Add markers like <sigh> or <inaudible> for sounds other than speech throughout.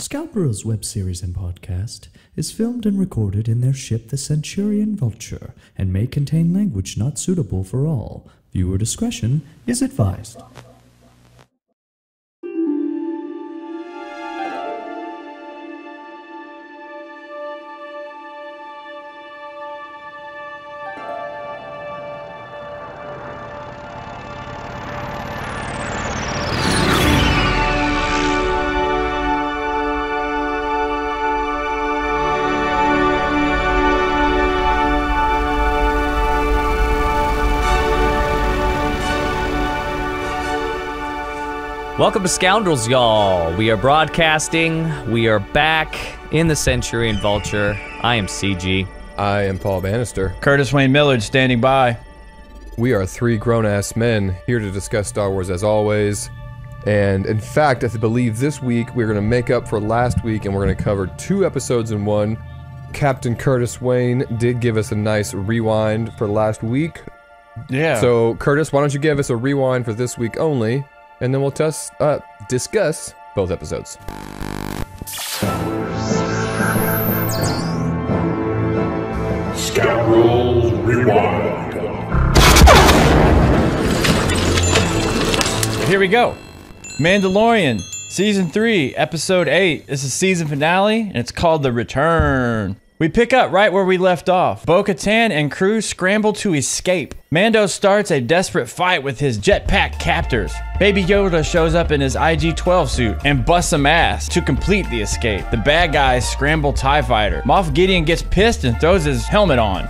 Scoundrels' web series and podcast is filmed and recorded in their ship, the Centurion Vulture, and may contain language not suitable for all. Viewer discretion is advised. Welcome to Scoundrels, y'all. We are broadcasting. We are back in the Centurion Vulture. I am CG. I am Paul Bannister. Curtis Wayne Millard standing by. We are three grown ass men here to discuss Star Wars as always. And in fact, I believe this week we're going to make up for last week and we're going to cover two episodes in one. Captain Curtis Wayne did give us a nice rewind for last week. Yeah. So, Curtis, why don't you give us a rewind for this week only? And then we'll tus- uh, discuss both episodes. Scoundrels Rewind. here we go. Mandalorian, season three, episode eight. This is season finale, and it's called The Return. We pick up right where we left off. Bo Katan and crew scramble to escape. Mando starts a desperate fight with his jetpack captors. Baby Yoda shows up in his IG 12 suit and busts some ass to complete the escape. The bad guys scramble TIE fighter. Moff Gideon gets pissed and throws his helmet on.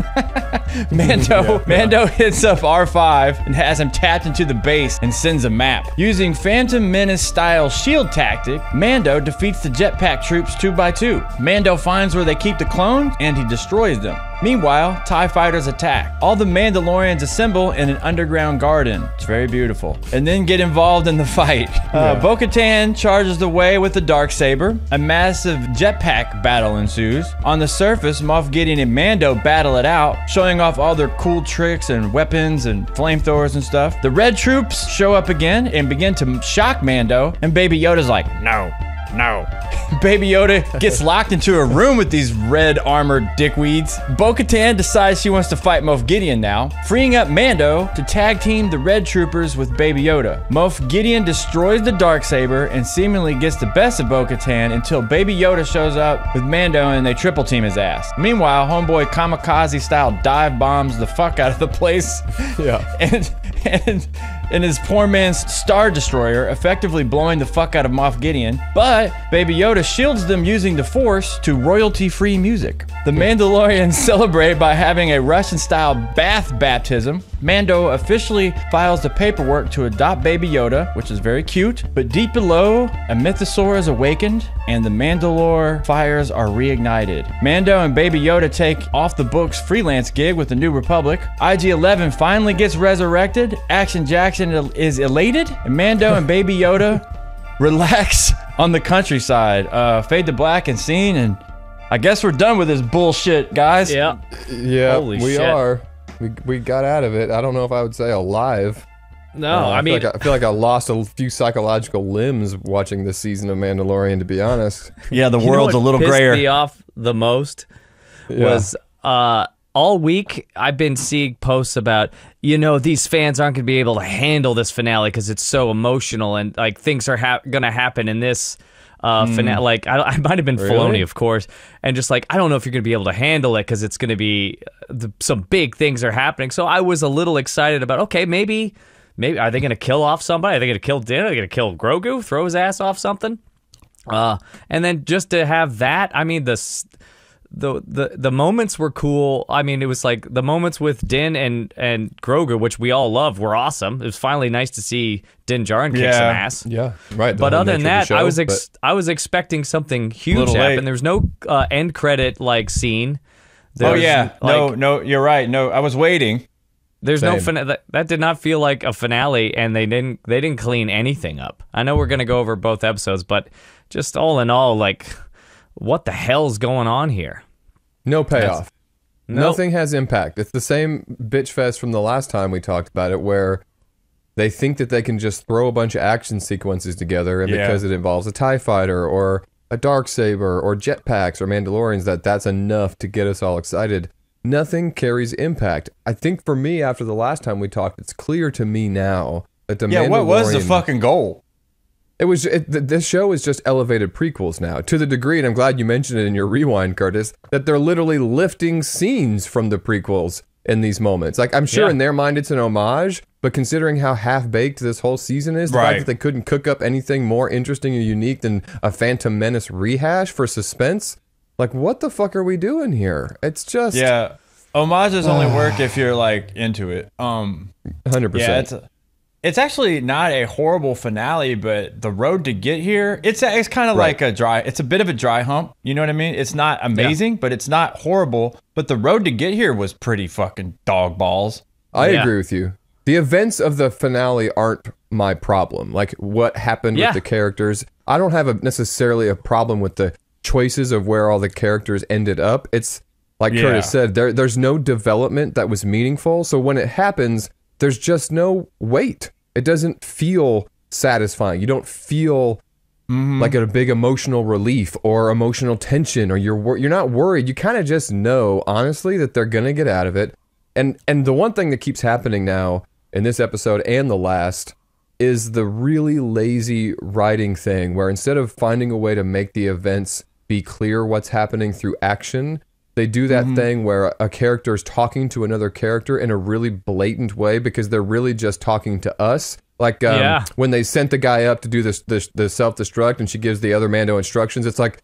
<laughs> Mando, Mando hits up R5 and has him tapped into the base and sends a map. Using Phantom Menace style shield tactic, Mando defeats the jetpack troops two by two. Mando finds where they keep the clones and he destroys them. Meanwhile, TIE fighters attack. All the Mandalorians assemble in an underground garden. It's very beautiful. And then get involved in the fight. Uh, Bo Katan charges the way with the dark saber. A massive jetpack battle ensues. On the surface, Moff Gideon and Mando battle it out, showing off all their cool tricks and weapons and flamethrowers and stuff. The red troops show up again and begin to shock Mando, and Baby Yoda's like, no, no. <laughs> Baby Yoda gets <laughs> locked into a room with these red armored dickweeds. Bo Katan decides she wants to fight Moff Gideon now, freeing up Mando to tag team the red troopers with Baby Yoda. Moff Gideon destroys the Darksaber and seemingly gets the best of Bo Katan until Baby Yoda shows up with Mando and they triple team his ass. Meanwhile, Homeboy kamikaze style dive bombs the fuck out of the place. Yeah. <laughs> and and and his poor man's Star Destroyer, effectively blowing the fuck out of Moff Gideon. But Baby Yoda shields them using the Force to royalty-free music. The Mandalorians <laughs> celebrate by having a Russian-style bath baptism. Mando officially files the paperwork to adopt Baby Yoda, which is very cute. But deep below, a mythosaur is awakened, and the Mandalore fires are reignited. Mando and Baby Yoda take off the books freelance gig with the New Republic. IG-11 finally gets resurrected. Action Jackson is elated, and Mando and Baby Yoda <laughs> relax on the countryside. Uh, fade to black and scene, and I guess we're done with this bullshit, guys. Yeah. Yeah, Holy we shit. are. We, we got out of it. I don't know if I would say alive. No, Uh, I feel mean, like I, feel like I lost a few psychological limbs watching this season of Mandalorian. To be honest, <laughs> Yeah, the you know world's a little pissed grayer. me off the most was uh all week I've been seeing posts about you know these fans aren't going to be able to handle this finale because it's so emotional and like things are ha- going to happen in this uh finale like I, I might have been Really? Filoni of course and just like I don't know if you're going to be able to handle it because it's going to be the, some big things are happening. So I was a little excited about okay maybe maybe are they going to kill off somebody? Are they going to kill Din? Are they going to kill Grogu? Throw his ass off something? Uh, and then just to have that, I mean the the the the moments were cool. I mean, it was like the moments with Din and and Grogu, which we all love, were awesome. It was finally nice to see Din Djarin kick Yeah. some ass. yeah, right. the But other than that, the I was ex- I was expecting something huge Little to late. happen. There's no uh, end credit like scene. Oh yeah, no, like, no, you're right. No, I was waiting. There's no Same. fina- that, that did not feel like a finale, and they didn't they didn't clean anything up. I know we're gonna go over both episodes, but just all in all, like, what the hell's going on here? no payoff. Nope. Nothing has impact. It's the same bitch fest from the last time we talked about it, where they think that they can just throw a bunch of action sequences together, and Yeah. because it involves a Tie Fighter or a dark saber or jetpacks or Mandalorians that that's enough to get us all excited. Nothing carries impact. I think for me, after the last time we talked, it's clear to me now that the Yeah, what was the fucking goal? It was it, th- this show is just elevated prequels now to the degree, and I'm glad you mentioned it in your rewind, Curtis, that they're literally lifting scenes from the prequels in these moments. Like I'm sure Yeah. in their mind it's an homage, but considering how half baked this whole season is, the Right. fact that they couldn't cook up anything more interesting and unique than a Phantom Menace rehash for suspense, like what the fuck are we doing here? It's just Yeah, homages only work <sighs> if you're like into it. Um, 100. yeah, percent it's it's actually not a horrible finale, but the road to get here, it's it's kind of Right. like a dry. It's a bit of a dry hump. You know what I mean? It's not amazing, but it's not horrible. But the road to get here was pretty fucking dog balls. I Yeah. agree with you. The events of the finale aren't my problem. Like what happened Yeah. with the characters. I don't have a necessarily a problem with the choices of where all the characters ended up. It's like Yeah. Curtis said, there there's no development that was meaningful. So when it happens, there's just no weight. It doesn't feel satisfying. You don't feel mm-hmm. like a big emotional relief or emotional tension or you're wor- you're not worried you kind of just know honestly that they're going to get out of it and and the one thing that keeps happening now in this episode and the last is the really lazy writing thing where instead of finding a way to make the events be clear what's happening through action they do that thing where a character is talking to another character in a really blatant way because they're really just talking to us like um, Yeah. when they sent the guy up to do this, this the self destruct, and she gives the other Mando instructions. It's like,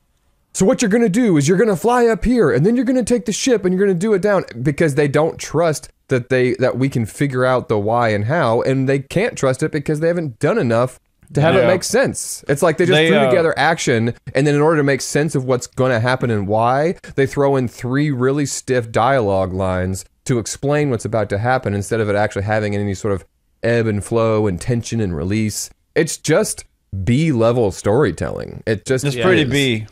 so what you're gonna do is you're gonna fly up here, and then you're gonna take the ship, and you're gonna do it down because they don't trust that they that we can figure out the why and how, and they can't trust it because they haven't done enough to have it make sense. It's like they just They, threw uh, together action, and then in order to make sense of what's going to happen and why, they throw in three really stiff dialogue lines to explain what's about to happen instead of it actually having any sort of ebb and flow and tension and release. It's just B level storytelling. It just It's pretty is. B.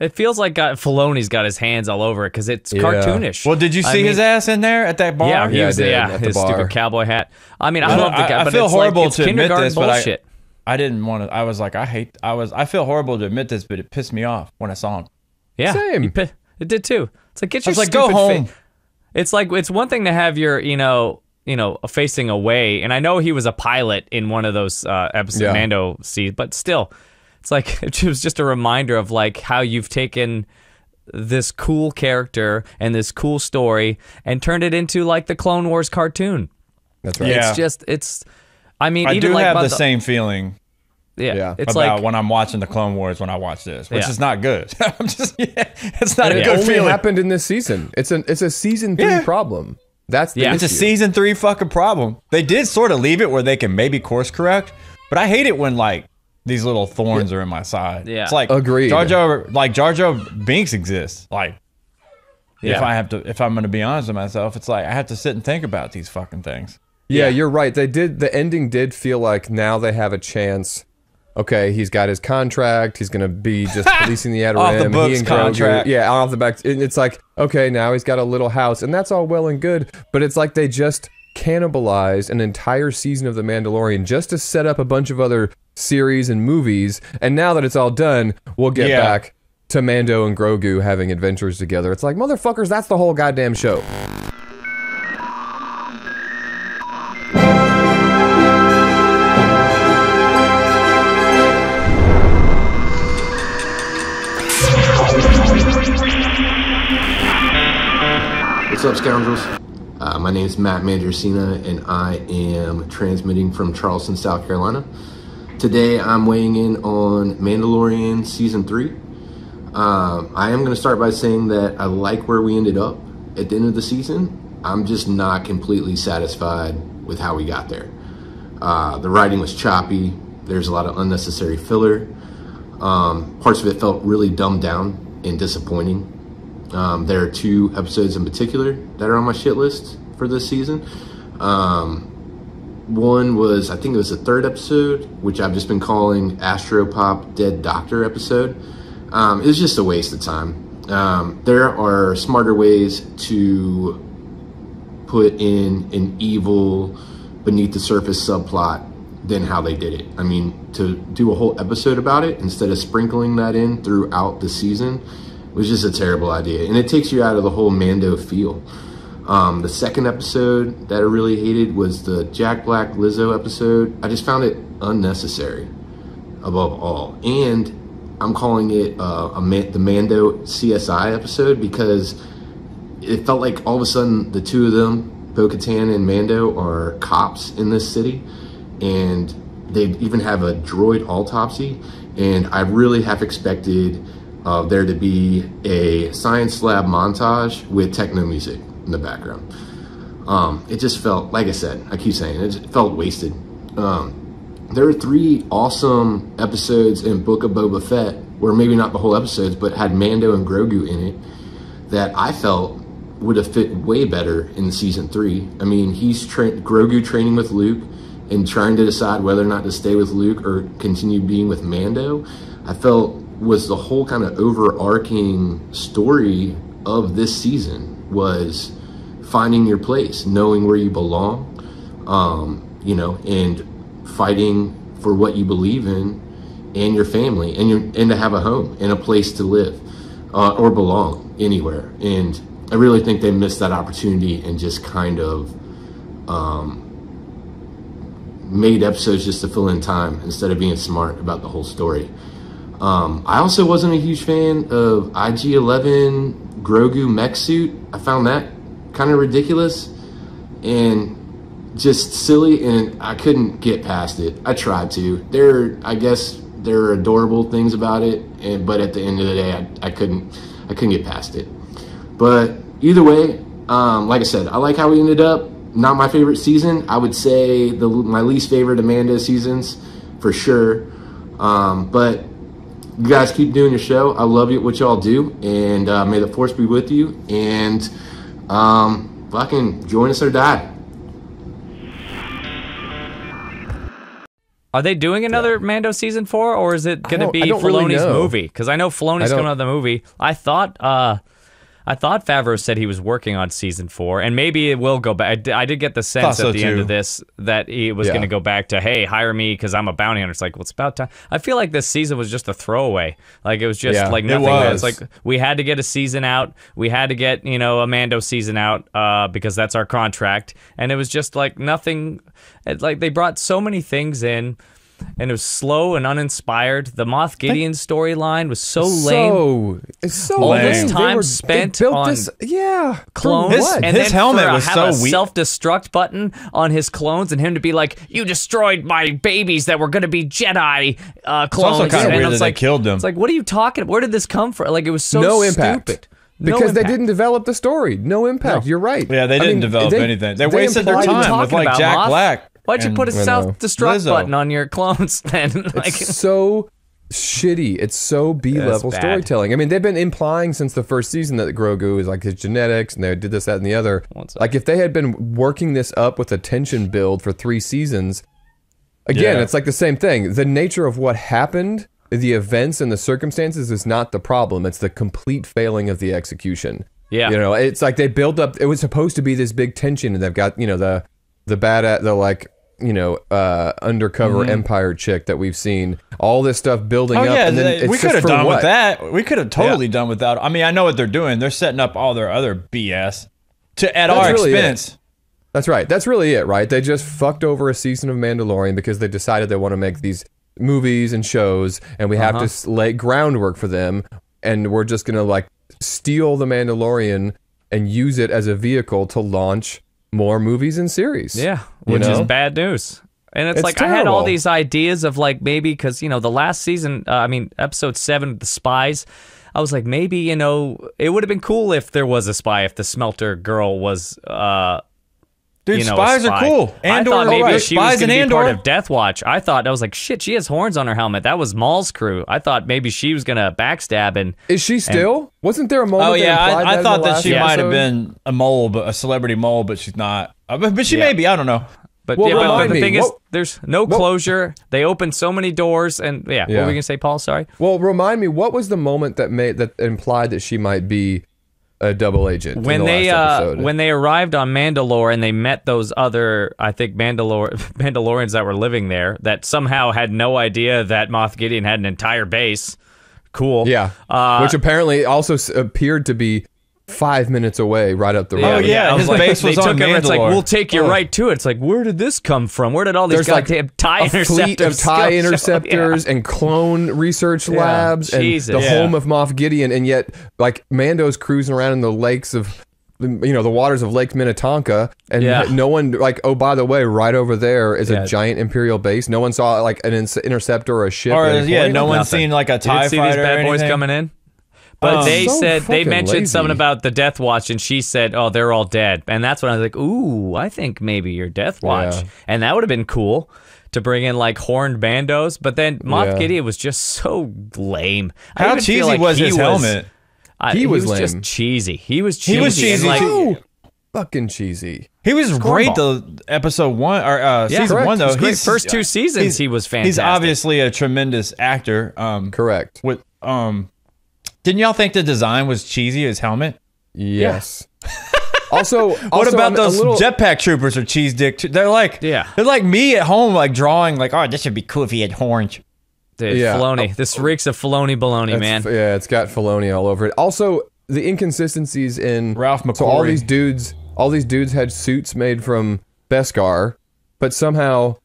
It feels like got, Filoni's got his hands all over it because it's Yeah. cartoonish. Well, did you I see his mean- ass in there at that bar? Yeah, he Yeah, I was, did, yeah, at the his bar. stupid cowboy hat. I mean, I, I love the I- guy, I but feel it's horrible like, it's to admit kindergarten this, but I- bullshit. I didn't want to. I was like, I hate. I was. I feel horrible to admit this, but it pissed me off when I saw him. yeah, Same. you pi- It did too. It's like get your. I your was like, go stupid fa- home. It's like it's one thing to have your, you know, you know, facing away, and I know he was a pilot in one of those uh, episodes, Yeah. Mando sees, but still, it's like <laughs> it was just a reminder of like how you've taken this cool character and this cool story and turned it into like the Clone Wars cartoon. That's right. Yeah. It's just it's. I mean, I even do like have by the same feeling Yeah, Yeah. it's about like when I'm watching the Clone Wars when I watch this, which Yeah. is not good. <laughs> I'm just, yeah, it's not And a it good only feeling. happened in this season. It's an it's a season three Yeah. problem. That's the Yeah. It's a season three fucking problem. They did sort of leave it where they can maybe course correct, but I hate it when like these little thorns are in my side. Yeah. it's like Agreed. Jar Jar, like Jar Jar Binks exists. Like, if I have to, if I'm going to be honest with myself, it's like I have to sit and think about these fucking things. Yeah, you're right. They did the ending did feel like now they have a chance. Okay, he's got his contract. He's gonna be just <laughs> policing the outer Off the books he and Grogu- contract. Yeah, off the back. It's like okay, now he's got a little house, and that's all well and good. But it's like they just cannibalized an entire season of The Mandalorian just to set up a bunch of other series and movies. And now that it's all done, we'll get Yeah. back to Mando and Grogu having adventures together. It's like motherfuckers, that's the whole goddamn show. What's up, scoundrels? Uh, my name is Matt Mandracina, and I am transmitting from Charleston, South Carolina. Today, I'm weighing in on Mandalorian Season 3. Um, I am going to start by saying that I like where we ended up at the end of the season. I'm just not completely satisfied with how we got there. Uh, the writing was choppy, there's a lot of unnecessary filler. Um, parts of it felt really dumbed down and disappointing. Um, there are two episodes in particular that are on my shit list for this season. Um, one was, I think it was the third episode, which I've just been calling Astropop Dead Doctor episode. Um, it was just a waste of time. Um, there are smarter ways to put in an evil beneath the surface subplot than how they did it. I mean, to do a whole episode about it instead of sprinkling that in throughout the season was just a terrible idea. And it takes you out of the whole Mando feel. Um, the second episode that I really hated was the Jack Black Lizzo episode. I just found it unnecessary above all. And I'm calling it uh, a Man- the Mando CSI episode because it felt like all of a sudden the two of them, Bo Katan and Mando, are cops in this city. And they even have a droid autopsy. And I really have expected uh, there to be a science lab montage with techno music in the background. Um, it just felt, like I said, I keep saying it, felt wasted. Um, there are three awesome episodes in Book of Boba Fett, or maybe not the whole episodes, but had Mando and Grogu in it, that I felt would have fit way better in season three. I mean, he's tra- Grogu training with Luke and trying to decide whether or not to stay with Luke or continue being with Mando. I felt was the whole kind of overarching story of this season was finding your place, knowing where you belong, um, you know, and fighting for what you believe in and your family and your and to have a home and a place to live uh, or belong anywhere. And I really think they missed that opportunity and just kind of um, made episodes just to fill in time instead of being smart about the whole story. Um, I also wasn't a huge fan of IG-11 Grogu mech suit. I found that kind of ridiculous and just silly, and I couldn't get past it. I tried to. There, I guess there are adorable things about it, and but at the end of the day, I, I couldn't, I couldn't get past it. But either way, um, like I said, I like how we ended up. Not my favorite season. I would say the my least favorite Amanda seasons for sure. Um, but you guys keep doing your show. I love you, what y'all do, and uh, may the force be with you. And um, fucking join us or die. Are they doing another Mando season four, or is it going to be I don't really movie? Because I know Filoni's I don't- coming out with the movie. I thought, uh, I thought Favreau said he was working on season four, and maybe it will go back. I did, get the sense so at the end of this that he was Yeah. going to go back to, hey, hire me because I'm a bounty hunter. It's like, well, it's about time. I feel like this season was just a throwaway. Like it was just Yeah, like it nothing. was. It's like we had to get a season out. We had to get you know a Mando season out uh, because that's our contract, and it was just like nothing. It, like they brought so many things in. And it was slow and uninspired. The Moff Gideon storyline was so lame. So it's so All lame. this They time were- spent they built on this, yeah, clones His- and his then helmet for was have so a weak. self-destruct button on his clones and him to be like you destroyed my babies that were going to be jedi uh clones also kinda and weird it's that they like, killed them. it's like what are you talking where did this come from like it was so no impact. stupid No Because they didn't develop the story. No impact. You're right. Yeah, they didn't mean, develop anything. They wasted their implied- What are you time with, like, about, Jack Moth? Black Why'd you and- put a uh, self-destruct Lizzo. button on your clones <laughs> then? like, It's so shitty. It's so B level storytelling. I mean, they've been implying since the first season that Grogu is like his genetics and they did this, that, and the other. Like, if they had been working this up with a tension build for three seasons, again, Yeah. it's like the same thing. The nature of what happened, the events and the circumstances is not the problem. It's the complete failing of the execution. Yeah. You know, it's like they built up, it was supposed to be this big tension and they've got, you know, the, the bad at the like, you know, uh, undercover empire chick that we've seen. All this stuff building Oh up, yeah, and then they- it's we could have done what? with that. We could have totally done without. I mean, I know what they're doing. They're setting up all their other BS to at That's our really it. expense. That's right. That's really it, right? They just fucked over a season of Mandalorian because they decided they want to make these movies and shows, and we have Uh-huh. to lay groundwork for them, and we're just gonna like steal the Mandalorian and use it as a vehicle to launch more movies and series. Yeah, Which is bad news. And it's, It's like I had all these ideas of like maybe because you know the last season, uh, I mean episode seven, the spies. I was like maybe you know it would have been cool if there was a spy if the smelter girl was uh Dude, you know spies spy. are cool. Andor, I thought maybe right. she was going to be part of Death Watch. I thought I was like shit. She has horns on her helmet. That was Maul's crew. I thought maybe she was going to backstab and Is she still? Wasn't there a moment? Oh yeah, I, I thought that last she might have been a mole, but a celebrity mole, but she's not. Uh, but, but she Yeah. may be. I don't know. But Well, yeah, but- but, remind the me, thing is, what- there's no closure. They opened so many doors, and yeah, what were we gonna say, Paul? Sorry. Well, remind me, what was the moment that made that implied that she might be a double agent. in when the they last uh, when they arrived on Mandalore and they met those other I think Mandalore <laughs> Mandalorians that were living there that somehow had no idea that Moff Gideon had an entire base. Cool. yeah, Uh, which apparently also appeared to be five minutes away, right up the road. Oh, yeah, I was his like, base was they on took it, It's like Mandalore. we'll take you oh. right to it. It's like where did this come from? Where did all these There's like goddamn tie a interceptors? fleet of tie go? <laughs> So, interceptors and clone research labs and Jesus. the Yeah. home of Moff Gideon, and yet like Mando's cruising around in the lakes of you know the waters of Lake Minnetonka, and Yeah. no one like oh by the way, right over there is Yeah. a giant Imperial base. No one saw like an ins- interceptor or a ship. Or yeah, no one's seen like a You tie didn't see these bad boys anything? coming in. But Um, they So said they mentioned lazy. something about the Death Watch, and she said, "Oh, they're all dead." And that's when I was like, "Ooh, I think maybe your Death Watch," Yeah. and that would have been cool to bring in like horned bandos. But then Moff Yeah. Gideon was just so lame. I How even feel cheesy like was he his helmet? I- He he was was, just cheesy. He was cheesy. He was cheesy like, too. fucking cheesy. He was great Cornball. the episode one or uh, Yeah, season correct. one though. His First two seasons, he was fantastic. He's obviously a tremendous actor. Um, Correct. with um, didn't y'all think the design was cheesy? His helmet. Yes. <laughs> also, What also, about I'm those little- jetpack troopers or cheese dick? too? They're like, Yeah. they're like me at home, like drawing, like, oh, this would be cool if he had horns. Dude, Yeah. Filoni. Oh. This reeks of Filoni baloney, It's- man. Yeah, it's got Filoni all over it. Also, the inconsistencies in Ralph So all these dudes, all these dudes had suits made from Beskar, but somehow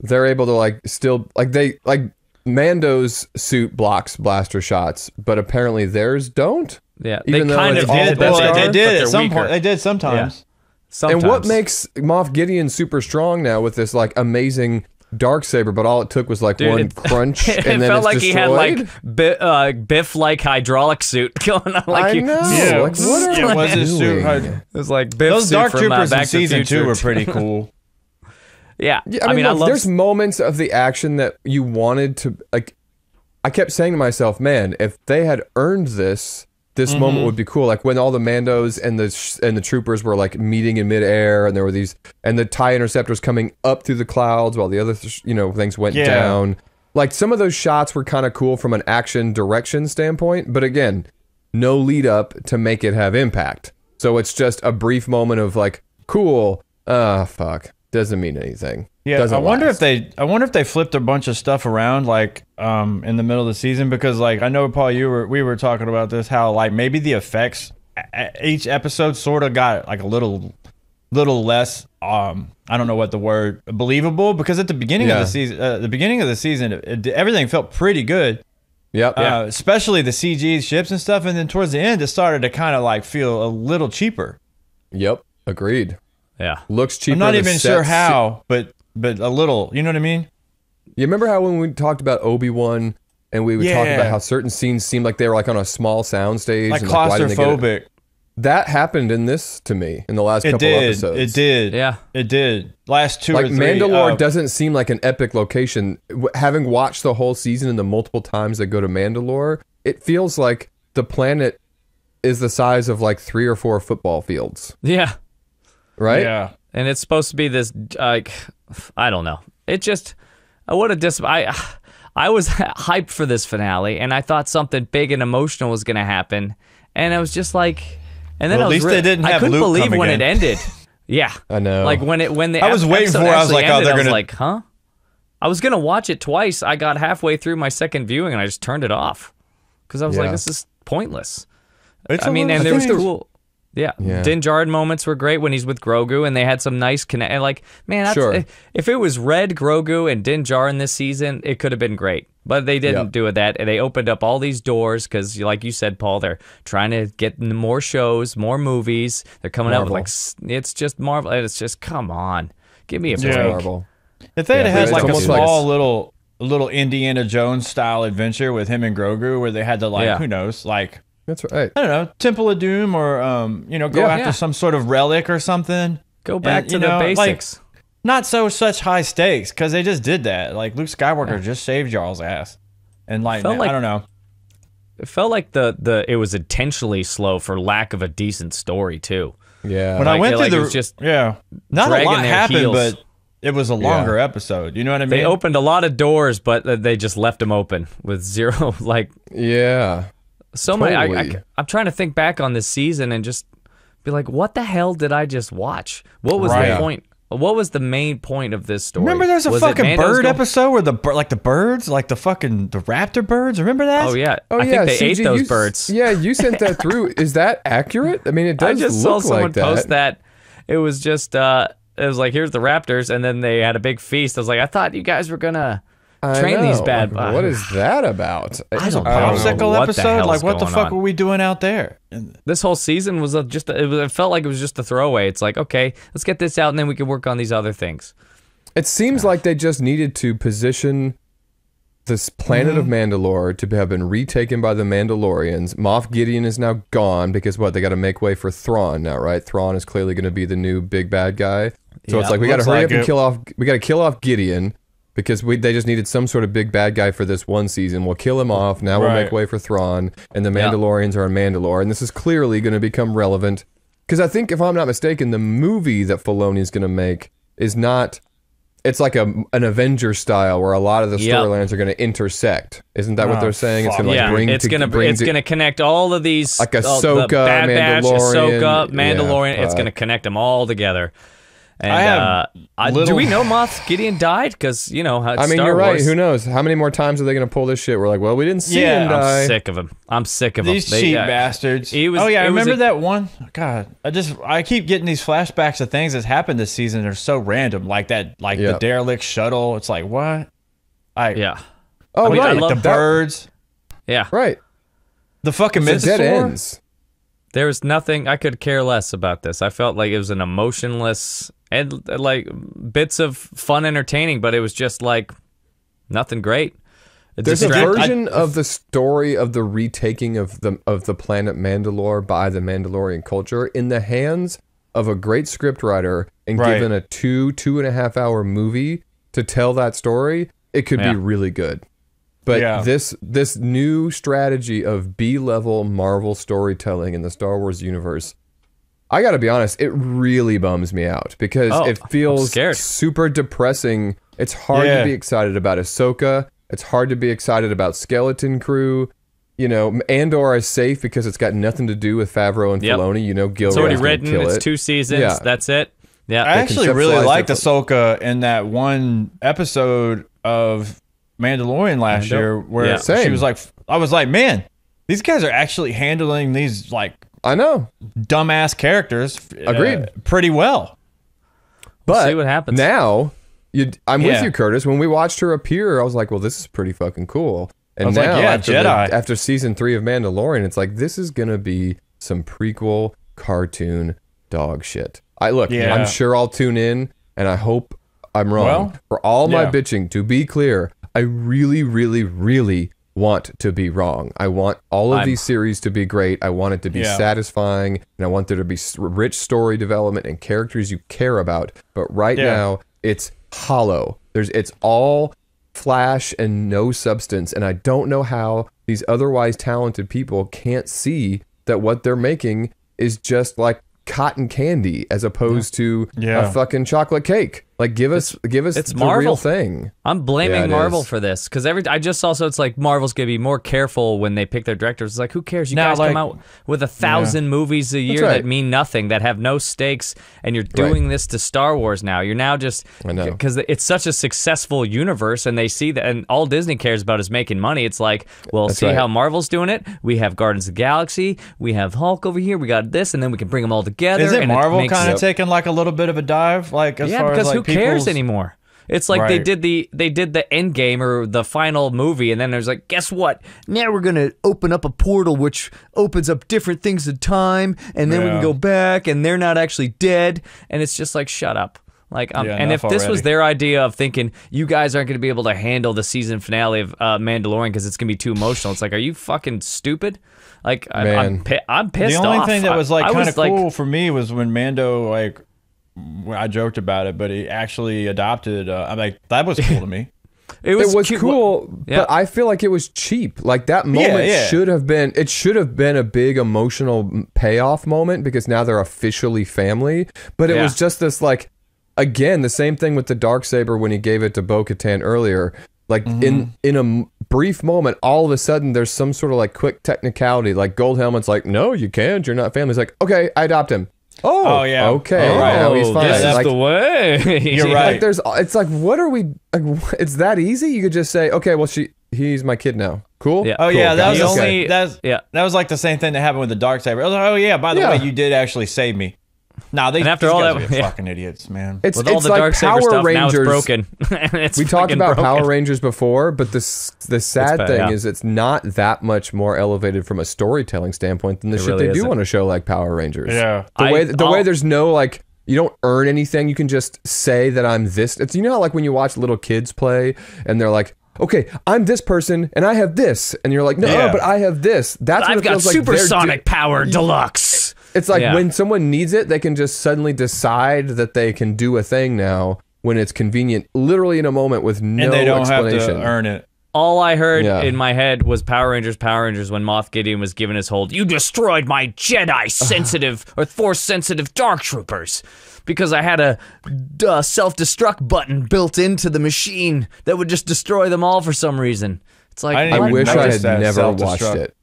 they're able to like still like they like Mando's suit blocks blaster shots, but apparently theirs don't. Yeah, Even they though kind of all did. Beskar, well, That's they did they're at some weaker. point. They did sometimes. Sometimes. And what makes Moff Gideon super strong now with this like amazing dark saber? But all it took was like Dude, one it- <laughs> crunch, it and then felt it's like he had like destroyed? bi- uh, Biff-like hydraulic suit <laughs> going on. Like I you, know. Yeah. Like, what are Yeah, we was his suit It was like Biff Those suit Dark from, Troopers uh, in Back to season two were pretty <laughs> cool. Yeah, Yeah, I, mean, I look, love. there's moments of the action that you wanted to like. I kept saying to myself, "Man, if they had earned this, this Mm-hmm. moment would be cool." Like when all the Mandos and the sh- and the troopers were like meeting in midair, and there were these and the Tie interceptors coming up through the clouds while the other th- you know things went Yeah. down. Like some of those shots were kind of cool from an action direction standpoint, but again, no lead up to make it have impact. So it's just a brief moment of like, cool. Ah, fuck. Doesn't mean anything. Yeah, Doesn't I wonder last. if they I wonder if they flipped a bunch of stuff around like um in the middle of the season because like I know Paul you were we were talking about this how like maybe the effects each episode sort of got like a little little less um I don't know what the word believable because at the beginning of the season uh, the beginning of the season it, it- everything felt pretty good Yep. uh, especially the CG ships and stuff and then towards the end it started to kind of like feel a little cheaper Yep. Agreed. Yeah, Looks cheaper. I'm not even sure how but but a little you know what I mean You remember how when we talked about Obi Wan and we would talk about how certain scenes seemed like they were like on a small sound stage, like and, why didn't they get it? claustrophobic That happened in this to me in the last It couple did. episodes. It did. Yeah. It did. Last two Like or three. Mandalore uh, doesn't seem like an epic location. Having watched the whole season and the multiple times that go to Mandalore, it feels like the planet is the size of like three or four football fields, yeah. Right? Yeah. and it's supposed to be this like I don't know. It just uh, I would have dis I I was <laughs> hyped for this finale and I thought something big and emotional was gonna happen and I was just like and then Well, I at was least re- they didn't I couldn't Luke believe when again. it ended. <laughs> Yeah, I know. Like when it when the I was waiting for it. I was like, oh, they're I was gonna- like, huh? I was gonna watch it twice. I got halfway through my second viewing and I just turned it off because I was like, this is pointless. It's I a mean, little- and there was cool. Yeah. Yeah. Din Djarin moments were great when he's with Grogu, and they had some nice connect. and, Like, man, that's, Sure. Eh, if it was Red Grogu and Din Djarin this season, it could have been great. But they didn't Yep. do that, and they opened up all these doors because, like you said, Paul, they're trying to get more shows, more movies. They're coming out with like, it's just Marvel. and It's just come on, give me a Yeah. break. Marvel. If they had Yeah, had it's like a almost like small little little Indiana Jones style adventure with him and Grogu, where they had to like Yeah. who knows like That's right. I don't know Temple of Doom or um you know go Yeah. after Yeah. some sort of relic or something. Go back And, to you the know, like, basics. Not so such high stakes because they just did that. Like Luke Skywalker just saved y'all's ass, and like, Felt I don't know. it felt like the the it was intentionally slow for lack of a decent story too. Yeah. When I went like through it the was just yeah, not a dragging lot happened, heels. but it was a longer episode. You know what I mean? They opened a lot of doors, but they just left them open with zero <laughs> like yeah. So many. I, I, I'm trying to think back on this season and just be like, what the hell did I just watch? What was Right. the point? What was the main point of this story? Remember, there's a Was it fucking bird going- episode where the like the birds, like the fucking the raptor birds. Remember that? Oh yeah, Oh I yeah, think they CG, ate those you, birds. <laughs> Yeah, you sent that through. Is that accurate? I mean, it does. <laughs> I does just saw look someone like that. post that. It was just uh it was like here's the Raptors and then they had a big feast. I was like, I thought you guys were gonna I train these bad Like, what is that about? I don't I know. don't know. Popsicle what the episode. like, what the fuck on. were we doing out there? And- this whole season was a, just a, it, was, it felt like it was just a throwaway. It's like, okay, let's get this out and then we can work on these other things. It seems like they just needed to position this planet Mm-hmm. of Mandalore to have been retaken by the Mandalorians. Moff Gideon is now gone because what? They got to make way for Thrawn now, right? Thrawn is clearly going to be the new big bad guy. So it's like we got to looks hurry like up and it. kill off. We got to kill off Gideon because we they just needed some sort of big bad guy for this one season. We'll kill him off. Now we'll Right. make way for Thrawn, and the Yeah. Mandalorians are in Mandalore, and this is clearly going to become relevant. Because I think, if I'm not mistaken, the movie that Filoni is going to make is not it's like a an Avenger style where a lot of the Yep. storylines are going to intersect. Isn't that what Oh, they're saying? It's going to like yeah, bring it's to, gonna it's gonna connect all of these Like all the Ahsoka, Bad Batch, Mandalorian, Ahsoka, yeah, Mandalorian. it's uh, gonna connect them all together. And I have uh, I- do we know Moff Gideon died? Because you know it's I mean, Star you're right. Wars. Who knows? How many more times are they going to pull this shit? We're like, well, we didn't see Yeah, him I'm die. I'm sick of him. I'm sick of These him. They- cheap uh, bastards. he was- oh yeah, I it was remember a- that one. God, I just I keep getting these flashbacks of things that's happened this season. They're so random, like that, like Yeah. the derelict shuttle. It's like what? I Yeah, Oh, I mean, I right. love the That- birds, yeah. Right. the fucking It's dead mythosaur. ends. There was nothing I could care less about this. I felt like it was an emotionless and uh, like bits of fun, entertaining, but it was just like nothing great. It There's a distracted- version of the story of the retaking of the of the planet Mandalore by the Mandalorian culture in the hands of a great scriptwriter and Right. given a two two and a half hour movie to tell that story, it could Yeah. be really good. But Yeah. this this new strategy of B level Marvel storytelling in the Star Wars universe, I got to be honest, it really bums me out because Oh, it feels super depressing. It's hard Yeah. to be excited about Ahsoka. It's hard to be excited about Skeleton Crew. You know, Andor is safe because it's got nothing to do with Favreau and Yep. Filoni. You know, Gilroy's It's already gonna written. kill It's it. two seasons. Yeah. That's it. Yeah. I actually really liked it- Ahsoka in that one episode of Mandalorian last Mando? year where Yeah. she was like, I was like, man, these guys are actually handling these like I know, dumbass characters. uh, Agreed. pretty well. but see what happens. now. You, I'm with you, Curtis. When we watched her appear, I was like, "Well, this is pretty fucking cool." And was like, now, yeah, after, the- Jedi. after season three of Mandalorian, it's like this is gonna be some prequel cartoon dog shit. I look, Yeah. I'm sure I'll tune in, and I hope I'm wrong. Well, For all my yeah. bitching, to be clear, I really, really, really want to be wrong. I want all of I'm- these series to be great. I want it to be Yeah. satisfying, and I want there to be rich story development and characters you care about. But right Yeah. now, it's hollow. There's it's all flash and no substance, and I don't know how these otherwise talented people can't see that what they're making is just like cotton candy as opposed to Yeah. a fucking chocolate cake. Like give us give us it's the Marvel. real thing. I'm blaming Yeah, it Marvel is. for this because every I just also it's like Marvel's gonna be more careful when they pick their directors. It's like who cares? You Now, guys like- come out with a thousand movies a year right. that mean nothing, that have no stakes, and you're doing this to Star Wars now. You're now just I know. because it's such a successful universe, and they see that, and all Disney cares about is making money. It's like, well, That's see right. how Marvel's doing it. We have Guardians of the Galaxy, we have Hulk over here, we got this, and then we can bring them all together. Is it and Marvel makes- kind of taking like a little bit of a dive? Like as yeah, far because as who like cares anymore? It's like they did the they did the end game or the final movie, and then there's like, guess what? Now we're gonna open up a portal which opens up different things in time, and then we can go back, and they're not actually dead, and it's just like, shut up. Like, um, Yeah, and if enough this was their idea of thinking you guys aren't going to be able to handle the season finale of uh, Mandalorian because it's going to be too emotional, it's like, are you fucking stupid? Like, I, I'm pi- I'm pissed The only off. thing that was like kind of like- cool for me was when Mando like well, I joked about it, but he actually adopted. Uh, I'm like that was cool to me. It <laughs> It was, was cute. cool, Yeah. but I feel like it was cheap. Like that moment yeah. should have been it should have been a big emotional payoff moment because now they're officially family, but it Yeah. was just this like again, the same thing with the dark saber when he gave it to Bo-Katan earlier. Like Mm-hmm. in in a m- brief moment, all of a sudden there's some sort of like quick technicality. Like Gold Helmet's like, no, you can't. You're not family. He's like, okay, I adopt him. Oh, Oh, yeah. Okay, Oh, now he's fine. This is Like, the way. <laughs> You're right. like there's, it's like, what are we? Like, <laughs> it's that easy. You could just say, okay, well, she, he's my kid now. Cool. Yeah. Oh Cool, yeah, that was guys. the Okay. only that's Yeah. that was like the same thing that happened with the dark saber. I was like, oh yeah, by the Yeah. way, you did actually save me. Nah, they And after these all that- <laughs> yeah. fucking idiots, man. It's, With all the like dark Power saber stuff, Rangers. now it's broken. <laughs> it's we talked about broken. Power Rangers before, but this the sad bad, thing yeah. is it's not that much more elevated from a storytelling standpoint than the It shit really they do isn't. on a show like Power Rangers. Yeah. the I- way the I'll- way there's no like you don't earn anything. You can just say that I'm this. It's you know how, like when you watch little kids play and they're like. Okay, I'm this person and I have this, and you're like, no, Yeah. but I have this. That's what I've it got feels like supersonic power deluxe. It's like Yeah. when someone needs it, they can just suddenly decide that they can do a thing now when it's convenient, literally in a moment with no and they don't have explanation. to earn it. All I heard Yeah. in my head was Power Rangers, Power Rangers when Moff Gideon was given his hold. You destroyed my Jedi <sighs> sensitive or Force sensitive Dark Troopers because I had a uh, self destruct button built into the machine that would just destroy them all for some reason. It's like I I wish I notice had never watched it.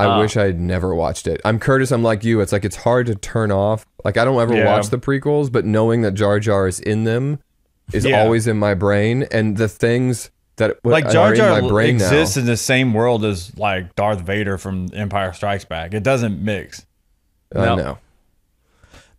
I Oh. wish I had never watched it. I'm Curtis. I'm like you. It's like it's hard to turn off. Like I don't ever Yeah. watch the prequels, but knowing that Jar Jar is in them is Yeah. always in my brain, and the things that w- Like are Jar in Jar my brain exists now. in the same world as like Darth Vader from Empire Strikes Back. It doesn't mix. I No. know.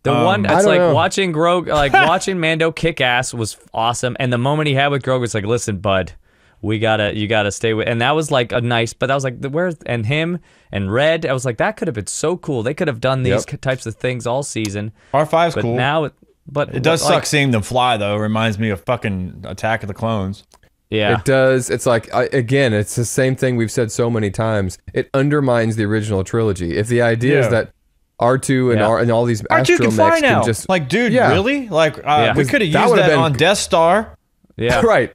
The Um, one I it's like know. watching Grog like <laughs> watching Mando kick ass was awesome. And the moment he had with Grog was like, listen, bud, we gotta you gotta stay with and that was like a nice but that was like the where's and him and Red, I was like, that could have been so cool. They could have done these Yep. types of things all season. R 5s But cool. now it but it does like, suck seeing them fly though. Reminds me of fucking Attack of the Clones. Yeah. It does. It's like I, again, it's the same thing we've said so many times. It undermines the original trilogy. If the idea Yeah. is that R two and Yeah. R and all these R2 can astromechs fly now. can just like, dude, Yeah. really? Like, uh, Yeah. we could have used would've that been- on Death Star. yeah. <laughs> right.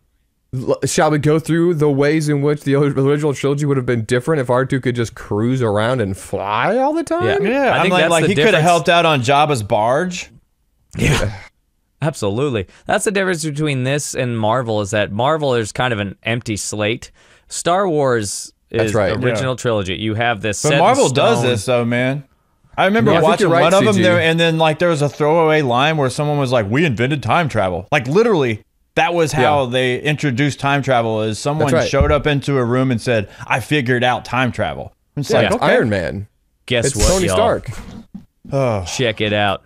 L- Shall we go through the ways in which the original trilogy would have been different if R2 could just cruise around and fly all the time? Yeah. Yeah, I I'm think like, that's like the he could have helped out on Jabba's barge. Yeah. <laughs> Absolutely. That's the difference between this and Marvel is that Marvel is kind of an empty slate. Star Wars is That's right. original trilogy. You have this But set in Marvel does this though, man. I remember No, I think watching you're right, one of them CG. there, and then like there was a throwaway line where someone was like, "We invented time travel." Like literally, that was how Yeah. they introduced time travel. Is someone right. showed up into a room and said, "I figured out time travel." It's Yeah, like, it's okay. Iron Man. Guess It's what, Tony y'all? Stark. Check it out.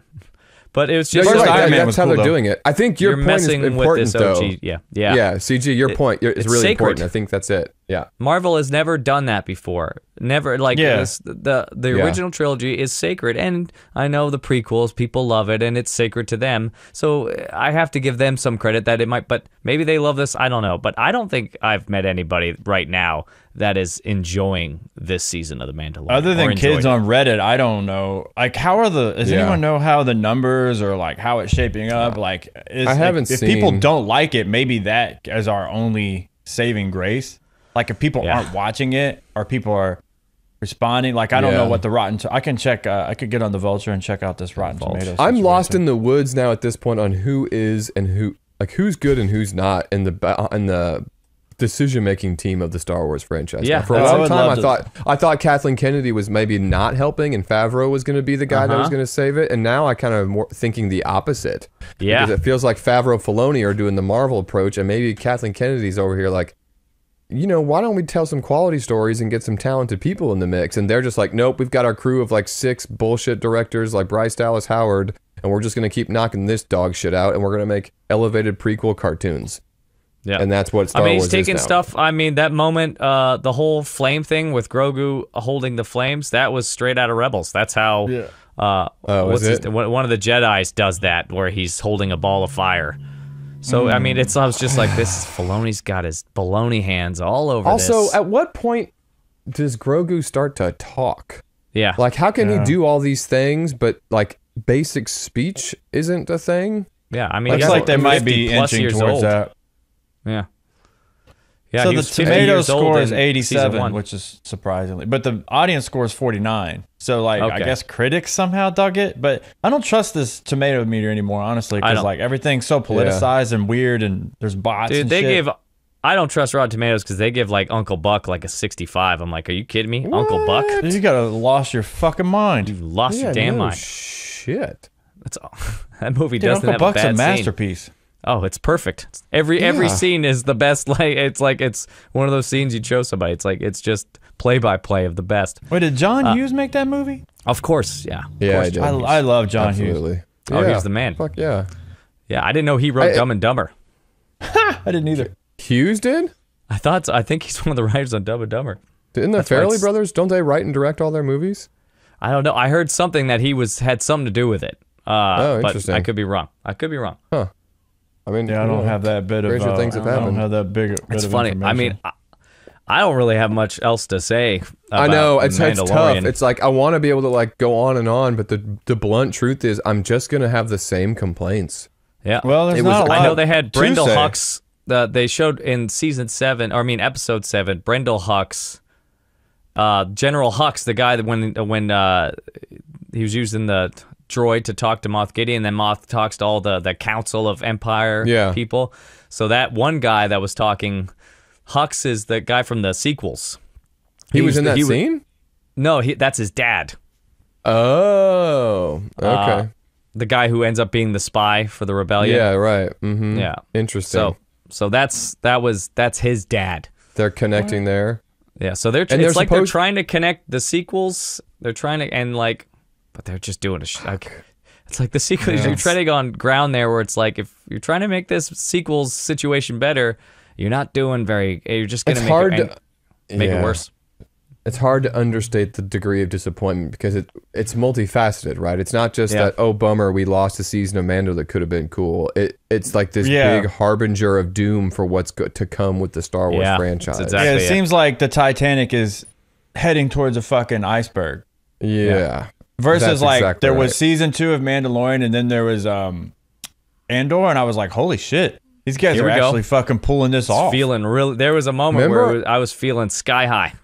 But it was No, just you're right. Iron that- Man that's was how cool, they're though. doing it. I think your you're point is messing with important this though. Yeah, yeah. Yeah, CG, your point is really sacred. important. I think that's it. Yeah. Marvel has never done that before. Never like Yeah. this, the the Yeah. original trilogy is sacred, and I know the prequels people love it, and it's sacred to them. So I have to give them some credit that it might, but maybe they love this. I don't know, but I don't think I've met anybody right now that is enjoying this season of the Mandalorian. Other than kids it. on Reddit, I don't know. Like, how are the? Does Yeah. anyone know how the numbers or like how it's shaping up? Like, is, I haven't if, if people don't like it, maybe that is our only saving grace. Like, if people Yeah. aren't watching it or people are responding, like I don't know what the Rotten. To- I can check. Uh, I could get on the Vulture and check out this Rotten Tomatoes. I'm lost in the woods now at this point on who is and who like who's good and who's not in the in the decision making team of the Star Wars franchise. Yeah. Now, for a long time I love to- thought I thought Kathleen Kennedy was maybe not helping and Favreau was going to be the guy that was Uh-huh. going to save it, and now I kind of more thinking the opposite. Yeah. because it feels like Favreau Filoni are doing the Marvel approach, and maybe Kathleen Kennedy's over here like. You know, why don't we tell some quality stories and get some talented people in the mix? And they're just like, nope, we've got our crew of like six bullshit directors like Bryce Dallas Howard, and we're just going to keep knocking this dog shit out, and we're going to make elevated prequel cartoons. Yeah. And that's what Star I mean, Wars he's taking is now. stuff. I mean, that moment, uh, the whole flame thing with Grogu holding the flames, that was straight out of Rebels. That's how. Uh, Oh, what's was his, it? one one of the Jedi's does that, where he's holding a ball of fire. So I mean, hmm. it's I was just like this. <sighs> Filoni's got his baloney hands all over Also, this. at what point does Grogu start to talk? yeah, Like, how can he do all these things, but like basic speech isn't a thing? yeah. I mean, Looks like they might be plus inching towards old. that. Yeah. Yeah. so the tomato score is 87, which is surprisingly, but the audience score is 49. So like, I guess critics somehow dug it, but I don't trust this tomato meter anymore, honestly, because like everything's so politicized and weird, and there's bots. Dude, they shit. gave I don't trust Rotten Tomatoes because they give like Uncle Buck like a 65. I'm like, are you kidding me? Uncle Buck? You gotta lost your fucking mind. You lost Yeah, your damn no mind. Shit. That's all. <laughs> that movie Dude, doesn't Uncle have Buck's a a, bad scene. Masterpiece. Oh, it's perfect. Every every Yeah. scene is the best. <laughs> Like it's like it's one of those scenes you'd show somebody. It's like it's just play by play of the best. Wait, did John Uh, Hughes make that movie? Of course, yeah. Of Yeah, course. I did. I, I love John Hughes. Absolutely. Oh, yeah. he's the man. Fuck yeah. Yeah, I didn't know he wrote I- Dumb and Dumber. I didn't either. Hughes did? I thought I think he's <laughs> one of the writers on Dumb and Dumber. Didn't the That's Farrelly brothers, don't they write and direct all their movies? I don't know. I heard something that he was had something to do with it. Uh, Oh, but. I could be wrong. I could be wrong. I mean, Yeah, I don't know, have that bit of. Crazier uh, things have I don't have that big. Bit It's of funny. I mean. I, I don't really have much else to say. I know it's, it's tough. It's like I want to be able to like go on and on, but the the blunt truth is I'm just gonna have the same complaints. yeah. well, there's it was- not a lot I know they had to Brendol say. Hux. The, they showed in season seven, or I mean episode seven, Brendol Hux, uh, General Hux, the guy that when when uh, he was using the droid to talk to Moff Gideon, then Moff talks to all the the Council of Empire Yeah. people. So that one guy that was talking, Hux is the guy from the sequels. He, was was in the- that he was- scene. No, he, that's his dad. Oh, okay. Uh, the guy who ends up being the spy for the rebellion. yeah, right. Mm-hmm. Yeah. Interesting. So so that's that was that's his dad. they're connecting there. Yeah, so they're And it's they're like they're trying to connect the sequels. They're trying to and like, but they're just doing a. Sh- like, it's like the sequels. You're treading on ground there where it's like if you're trying to make this sequels situation better, you're not doing very. You're just gonna It's make hard it, to make yeah. it worse. It's hard to understate the degree of disappointment because it it's multifaceted, right? It's not just Yeah. that oh bummer we lost a season of Mando that could have been cool. It it's like this Yeah. big harbinger of doom for what's go- to come with the Star Wars Yeah, franchise. exactly- Yeah, it yeah. seems like the Titanic is heading towards a fucking iceberg. Yeah. Versus That's like exactly there was right. season two of Mandalorian and then there was um Andor and I was like, holy shit, these guys Here are we go. actually fucking pulling this off. Feeling real. There was a moment where Remember- it was, I was feeling sky high.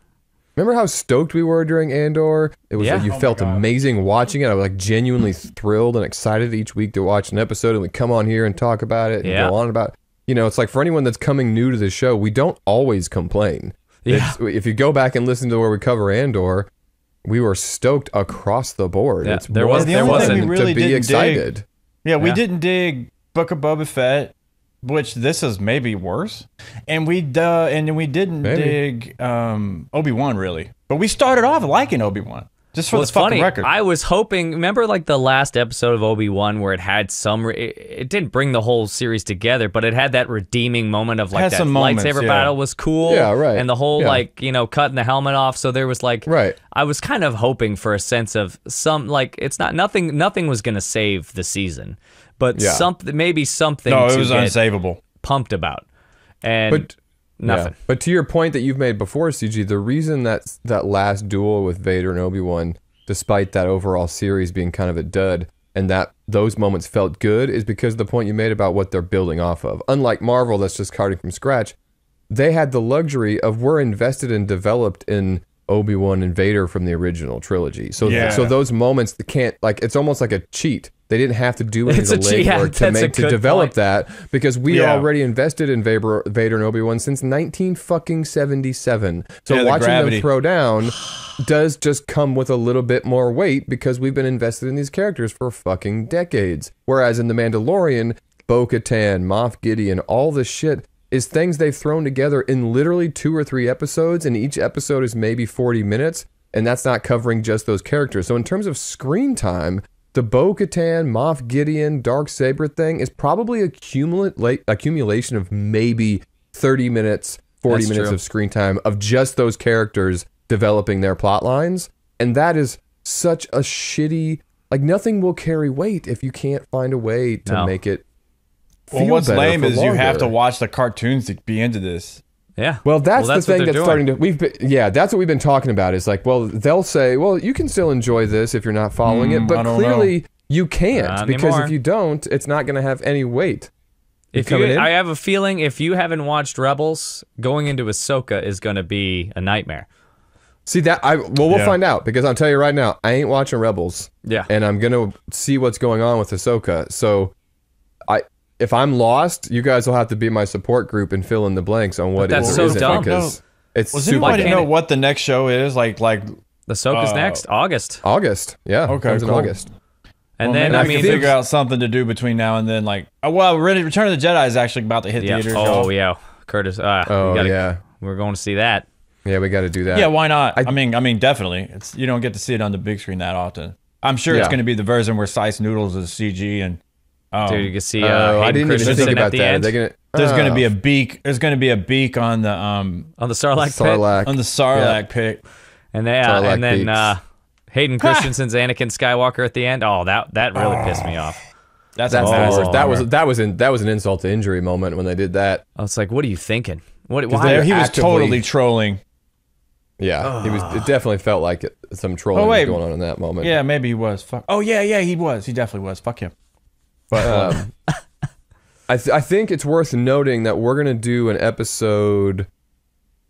Remember how stoked we were during Andor? It was Yeah. like you Oh felt amazing watching it. I was like genuinely thrilled and excited each week to watch an episode and we come on here and talk about it and Yeah. go on about you know, it's like for anyone that's coming new to the show, we don't always complain. Yeah. It's- if you go back and listen to where we cover Andor, we were stoked across the board. Yeah, it's there was- fun there was- we really to be didn't excited. dig- Yeah, we Yeah. didn't dig Book of Boba Fett, which this is maybe worse. And we uh, and then we didn't Maybe. dig um, Obi Wan really, but we started off liking Obi Wan just for Well, the fucking funny. record. I was hoping. Remember, like the last episode of Obi Wan, where it had some. Re- it, it didn't bring the whole series together, but it had that redeeming moment of like that moments, lightsaber yeah. battle was cool. Yeah, right. And the whole Yeah. like you know cutting the helmet off. So there was like Right. I was kind of hoping for a sense of some like it's not nothing. Nothing was gonna save the season, but Yeah. something maybe something. no, it was unsavable. pumped about, and But- nothing. Yeah. But to your point that you've made before, CG, the reason that that last duel with Vader and Obi Wan, despite that overall series being kind of a dud, and that those moments felt good, is because of the point you made about what they're building off of. Unlike Marvel, that's just starting from scratch, they had the luxury of we're invested and developed in Obi Wan and Vader from the original trilogy. So Yeah. so those moments that can't like it's almost like a cheat. They didn't have to do any It's of a the cheat, yeah, to make to develop point. that because we Yeah. already invested in Vader, Vader and Obi Wan since 19 fucking 77. So Yeah, watching gravity. them throw down does just come with a little bit more weight because we've been invested in these characters for fucking decades. Whereas in The Mandalorian, Bo Katan, Moff Gideon, all this shit is things they've thrown together in literally two or three episodes, and each episode is maybe 40 minutes, and that's not covering just those characters. So in terms of screen time, the Bo Katan, Moff Gideon, Dark Saber thing is probably a cumulate, accumulation of maybe 30 minutes, 40 That's minutes true. of screen time of just those characters developing their plot lines. And that is such a shitty, like, nothing will carry weight if you can't find a way to No. make it. Well, feel what's better lame for is you have to watch the cartoons to be into this. Yeah. Well, that's, that's the thing that's doing. starting to. We've been, yeah, that's what we've been talking about. Is like, well, they'll say, well, you can still enjoy this if you're not following it, Mm, but I don't clearly you can't Not because anymore. if you don't, it's not going to have any weight. If you, in? I have a feeling if you haven't watched Rebels, going into Ahsoka is going to be a nightmare. See that? I well, we'll Yeah. find out because I'll tell you right now, I ain't watching Rebels. Yeah. and I'm gonna see what's going on with Ahsoka. So, if I'm lost, you guys will have to be my support group and fill in the blanks on what that's is so isn't dumb. because it's Does super anybody can't know it- what the next show is? Like, like, The Ahsoka's Uh, next August, August. Yeah. Okay, comes in. August. and well, then maybe I I mean, figure out something to do between now and then. Like, oh, well, Re- Return of the Jedi is actually about to hit yeah. theaters. Oh y'all. yeah, Curtis. Uh, Oh we gotta, yeah. we're going to see that. Yeah, we got to do that. Yeah, why not? I, I- mean, I mean, definitely. It's you don't get to see it on the big screen that often. I'm sure it's going to be the version where Sy Snootles is CG and um, Dude, you can see uh, Oh, I Hayden didn't even Christensen think at about the that. Are end gonna, there's going to oh, be a beak. There's going to be a beak on the um on the Sarlacc, pit. Sarlacc. on the Sarlacc pit. and then Sarlacc and then uh, Hayden Christensen's Anakin Skywalker at the end. Oh, that that really pissed me off. That's, That's a the worst. That was that was an that was an insult to injury moment when they did that. I was like, what are you thinking? What? Why? There, he was actively- totally trolling. Yeah, he was. It definitely felt like it, some trolling Oh, was going on in that moment. Yeah, maybe he was. Fuck. Oh yeah, yeah, he was. He definitely was. Fuck him. But uh, Um, I th- I think it's worth noting that we're gonna do an episode.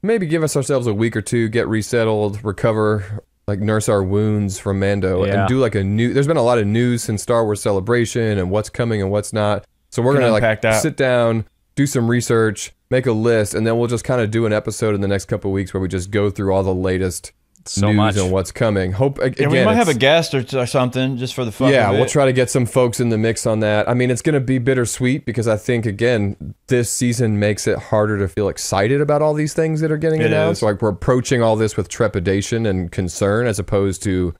Maybe give us ourselves a week or two, get resettled, recover, like nurse our wounds from Mando, Yeah. and do like a new. There's been a lot of news since Star Wars Celebration and what's coming and what's not. So we're gonna like that. sit down, do some research, make a list, and then we'll just kind of do an episode in the next couple of weeks where we just go through all the latest So news much. and what's coming. Hope ag- yeah, again, we might have a guest or, or something just for the fun. yeah, of we'll try to get some folks in the mix on that. I mean, it's going to be bittersweet because I think again, this season makes it harder to feel excited about all these things that are getting It announced. is. Like we're approaching all this with trepidation and concern, as opposed to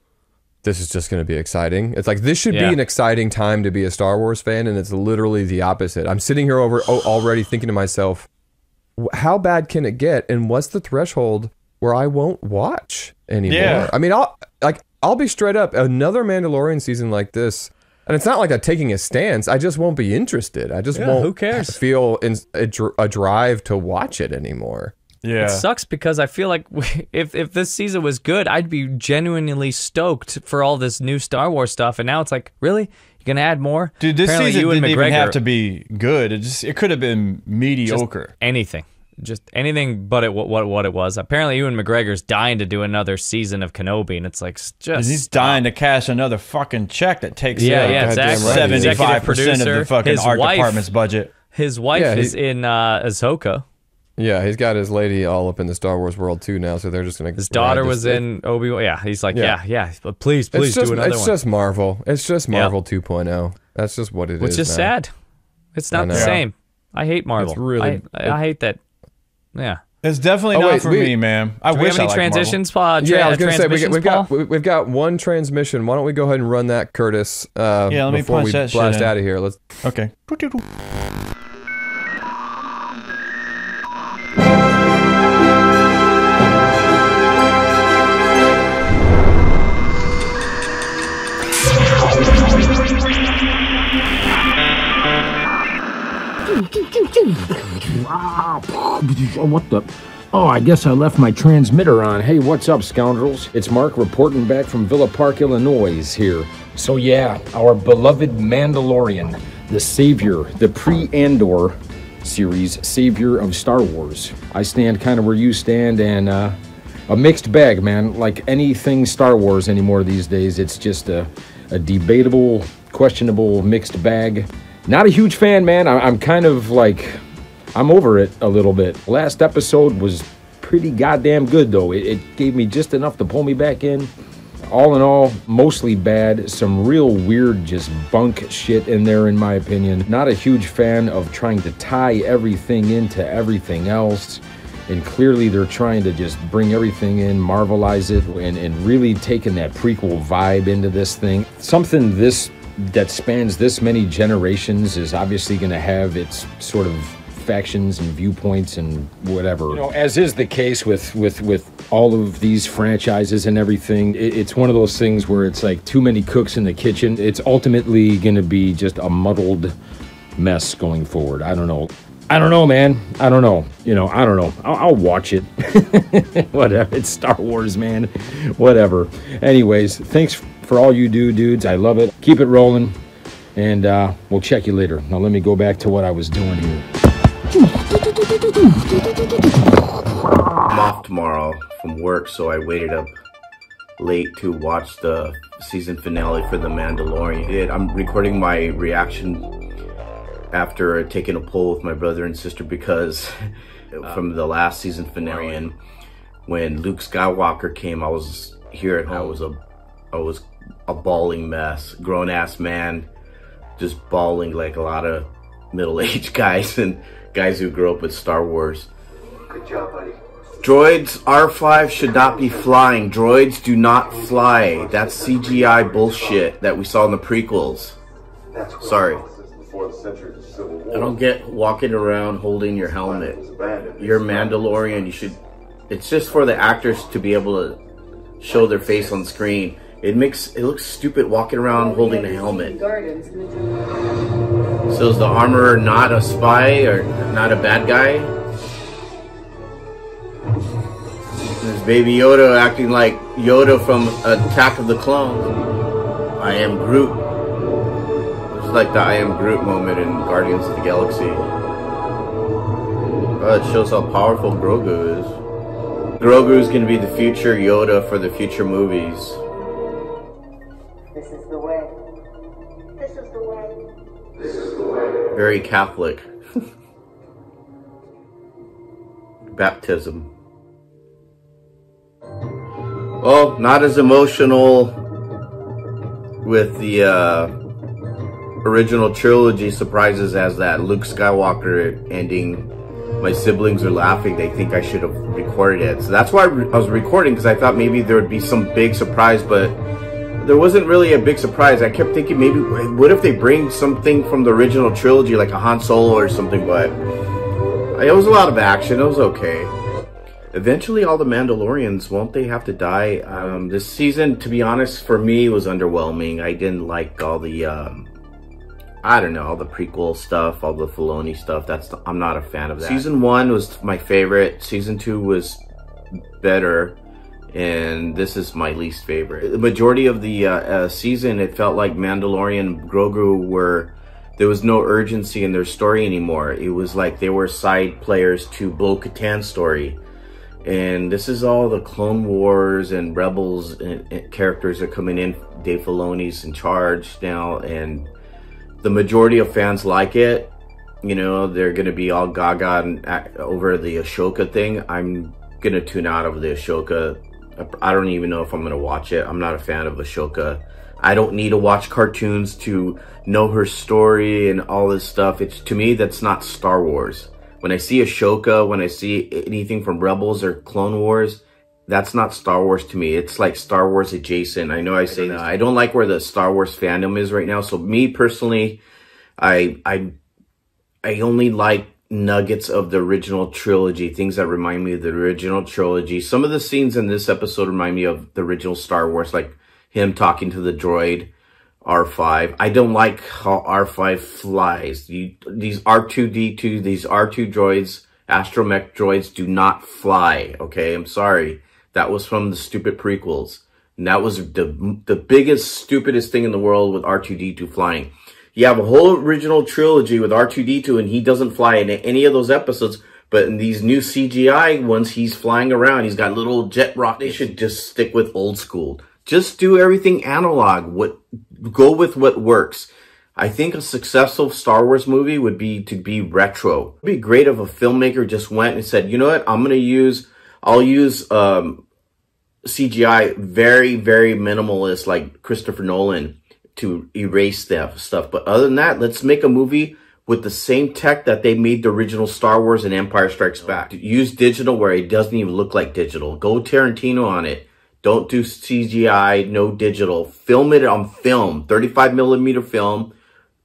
this is just going to be exciting. It's like this should Yeah. be an exciting time to be a Star Wars fan, and it's literally the opposite. I'm sitting here over oh, already thinking to myself, how bad can it get, and what's the threshold where I won't watch anymore? Yeah. I mean, I'll like I'll be straight up another Mandalorian season like this. And it's not like I'm taking a stance. I just won't be interested. I just Yeah, won't who cares? feel in, a, a drive to watch it anymore. Yeah. It sucks because I feel like <laughs> if if this season was good, I'd be genuinely stoked for all this new Star Wars stuff. And now it's like, really, you're gonna add more? Dude, this Apparently season Ewan didn't even have to be good. It just it could have been just mediocre. anything, just anything but it what what what it was. Apparently, Ewan McGregor's dying to do another season of Kenobi, and it's like just And he's dying to cash another fucking check that takes Yeah, uh, yeah, goddamn exactly. right. seventy Executive five percent of the fucking his art wife, department's budget. His wife Yeah, he- is in uh, Ahsoka. Yeah, he's got his lady all up in the Star Wars world too now, so they're just gonna. His daughter ride was this- in Obi Wan. Yeah, he's like, yeah, Yeah. yeah, but please, please just, do another it's one. just Marvel. It's just Marvel 2.0. That's just what it is. Which is now. sad. It's not the same. I hate Marvel. It's really- I, I, I hate that. Yeah. It's definitely Oh, not wait, for we- me, man. I Do we wish have any I liked Marvel. transitions, Paul? Tra- Yeah, I was gonna say we, we've, got we, we've got one transmission. Why don't we go ahead and run that, Curtis? Uh, Yeah, let me before punch we that blast in. out of here. Let's. Okay. <laughs> Oh, what the? Oh, I guess I left my transmitter on. Hey, what's up, scoundrels? It's Mark reporting back from Villa Park, Illinois here. So, yeah, our beloved Mandalorian, the savior, the pre Andor series savior of Star Wars. I stand kind of where you stand, and uh, a mixed bag, man. Like anything Star Wars anymore these days, it's just a, a debatable, questionable mixed bag. Not a huge fan, man. I- I'm kind of like. I'm over it a little bit. Last episode was pretty goddamn good, though. It, it gave me just enough to pull me back in. All in all, mostly bad. Some real weird, just bunk shit in there, in my opinion. Not a huge fan of trying to tie everything into everything else. And clearly, they're trying to just bring everything in, marvelize it, and, and really taking that prequel vibe into this thing. Something this that spans this many generations is obviously going to have its sort of factions and viewpoints and whatever. You know, as is the case with with with all of these franchises and everything, it, it's one of those things where it's like too many cooks in the kitchen. It's ultimately going to be just a muddled mess going forward. I don't know. I don't know, man. I don't know. You know, I don't know. I'll, I'll watch it. <laughs> Whatever. It's Star Wars, man. Whatever. Anyways, thanks for all you do, dudes. I love it. Keep it rolling. And uh, we'll check you later. Now, let me go back to what I was doing here. I'm off tomorrow from work, so I waited up late to watch the season finale for The Mandalorian. It- I'm recording my reaction after taking a poll with my brother and sister because <laughs> uh, from the last season finale and when Luke Skywalker came, I was here at home. I was a, I was a bawling mess, grown ass man, just bawling like a lot of middle aged <laughs> guys and guys who grew up with Star Wars. Good job, buddy. Droids R5 should not be flying. Droids do not fly. That's CGI bullshit that we saw in the prequels. Sorry. I don't get walking around holding your helmet. You're Mandalorian. You should. It's just for the actors to be able to show their face on screen. It makes it looks stupid walking around holding a helmet. So is the armorer not a spy or not a bad guy? There's Baby Yoda acting like Yoda from Attack of the Clones. I am Groot. It's like the I am Groot moment in Guardians of the Galaxy. Oh, it shows how powerful Grogu is. Grogu is going to be the future Yoda for the future movies. Very Catholic. Baptism. Well, not as emotional with the uh, original trilogy surprises as that Luke Skywalker ending. My siblings are laughing. They think I should have recorded it. So that's why I, I was recording because I thought maybe there would be some big surprise, but there wasn't really a big surprise. I kept thinking maybe what if they bring something from the original trilogy like a Han Solo or something, but it was a lot of action. It was okay. Eventually, all the Mandalorians won't they have to die? Um, this season, to be honest, for me was underwhelming. I didn't like all the, um, I don't know, all the prequel stuff, all the Filoni stuff. That's the, I'm not a fan of that. Season one was my favorite. Season two was better, and this is my least favorite. The majority of the uh, uh, season, it felt like Mandalorian Grogu were there was no urgency in their story anymore. It was like they were side players to Bo Katan's story. And this is all the Clone Wars and Rebels and, and characters are coming in. Dave Filoni's in charge now, and the majority of fans like it. You know, they're going to be all gaga and, uh, over the Ahsoka thing. I'm going to tune out of the Ahsoka. I don't even know if I'm going to watch it. I'm not a fan of Ahsoka. I don't need to watch cartoons to know her story and all this stuff. It's to me that's not Star Wars. When I see Ahsoka, when I see anything from Rebels or Clone Wars, that's not Star Wars to me. It's like Star Wars adjacent. I know I say that. I don't like where the Star Wars fandom is right now. So me personally, I I I only like nuggets of the original trilogy, things that remind me of the original trilogy. Some of the scenes in this episode remind me of the original Star Wars, like him talking to the droid R5. I don't like how R5 flies. You, these R2D2, these R2 droids, astromech droids do not fly. Okay, I'm sorry. That was from the stupid prequels. And that was the, the biggest, stupidest thing in the world with R2D2 flying. You have a whole original trilogy with R2D2 and he doesn't fly in any of those episodes. But in these new CGI ones, he's flying around. He's got little jet rockets. They should just stick with old school. Just do everything analog. What go with what works. I think a successful Star Wars movie would be to be retro. It'd be great if a filmmaker just went and said, you know what, I'm gonna use, I'll use um, CGI very, very minimalist like Christopher Nolan to erase that stuff. But other than that, let's make a movie with the same tech that they made the original Star Wars and Empire Strikes Back. Use digital where it doesn't even look like digital. Go Tarantino on it. Don't do CGI, no digital. Film it on film, 35 millimeter film,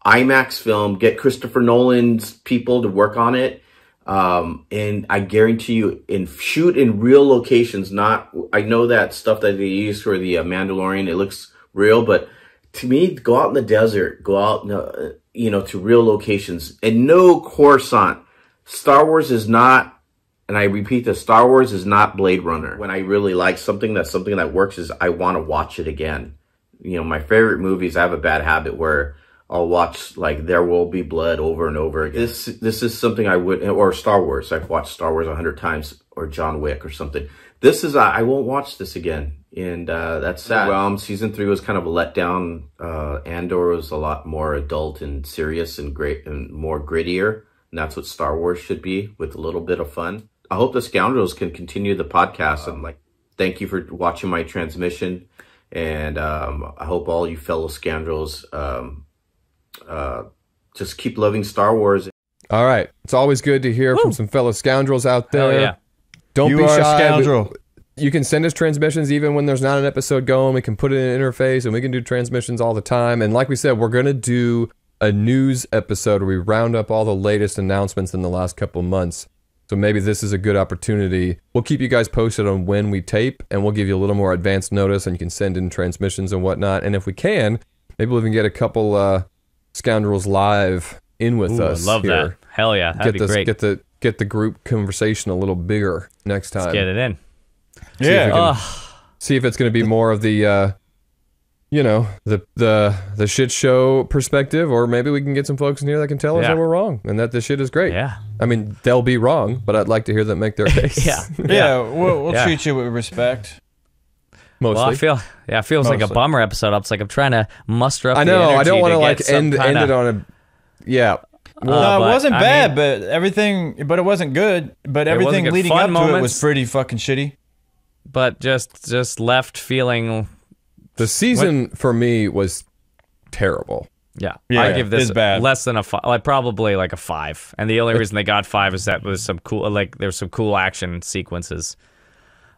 IMAX film. Get Christopher Nolan's people to work on it. Um, and I guarantee you, in shoot in real locations, not, I know that stuff that they use for the uh, Mandalorian, it looks real, but to me, go out in the desert, go out, you know, to real locations and no Coruscant. Star Wars is not and I repeat that Star Wars is not Blade Runner. When I really like something, that's something that works is I want to watch it again. You know, my favorite movies, I have a bad habit where I'll watch like There Will Be Blood over and over again. This this is something I would, or Star Wars. I've watched Star Wars a hundred times, or John Wick or something. This is I I won't watch this again, and uh, that's sad. Well, um, season three was kind of a letdown. Uh, Andor was a lot more adult and serious and great and more grittier, and that's what Star Wars should be with a little bit of fun. I hope the scoundrels can continue the podcast and like thank you for watching my transmission, and um, I hope all you fellow scoundrels um, uh, just keep loving Star Wars. All right. It's always good to hear from some fellow scoundrels out Hell there. yeah. Don't You be are a shy. scoundrel. You can send us transmissions even when there's not an episode going. We can put it in an interface and we can do transmissions all the time. And like we said, we're going to do a news episode where we round up all the latest announcements in the last couple months. So maybe this is a good opportunity. We'll keep you guys posted on when we tape and we'll give you a little more advanced notice and you can send in transmissions and whatnot. And if we can, maybe we'll even get a couple uh, scoundrels live in with Ooh, I us. love here that. Hell yeah, that'd get be this, great. get the get the group conversation a little bigger next time. Get it in. Yeah. Ugh. See if it's going to be more of the, uh, you know, the the the shit show perspective, or maybe we can get some folks in here that can tell us Yeah. that we're wrong and that this shit is great. Yeah. I mean, they'll be wrong, but I'd like to hear them make their <laughs> case. Yeah. yeah, we'll, we'll Yeah. treat you with respect. mostly. Well, I feel yeah, it feels like a bummer episode. It's like I'm trying to muster up. I the know. I don't want to to like end end kinda- it on a. Yeah. Uh, no, but, it wasn't I bad, mean- but everything, but it wasn't good. But everything good. leading Fun up to it was pretty fucking shitty. but just just left feeling. The season for me was terrible. Yeah, Yeah, I give this it's bad. less than a five, like probably like a five. And the only reason they got five is that was some cool, like there's some cool action sequences.